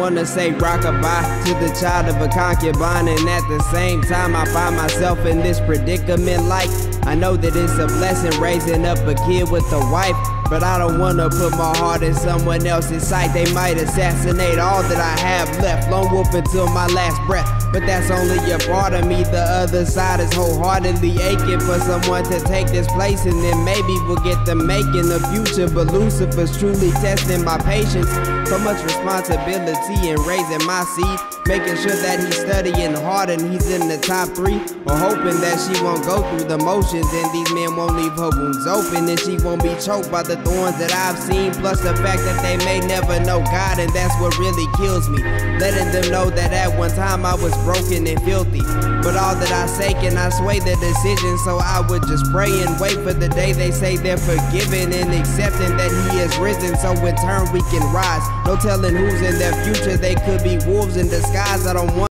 wanna say rockabye to the child of a concubine, and at the same time, I find myself in this predicament. Like, I know that it's a blessing raising up a kid with a wife, but I don't wanna put my heart in someone else's sight. They might assassinate all that I have left, lone wolf until my last breath. But that's only a part of me. The other side is wholeheartedly aching for someone to take this place, and then maybe we'll get to making the future. But Lucifer's truly testing my patience. So much responsibility in raising my seed, making sure that he's studying hard and he's in the top three, or hoping that she won't go through the motions and these men won't leave her wounds open and she won't be choked by the thorns that I've seen. Plus the fact that they may never know God, and that's what really kills me. Letting them know that at one time I was broken and filthy, but all that I say can I sway the decision. So I would just pray and wait for the day they say they're forgiven and accepting that He is risen. So in turn we can rise. No telling who's in their future. They could be wolves in disguise. I don't want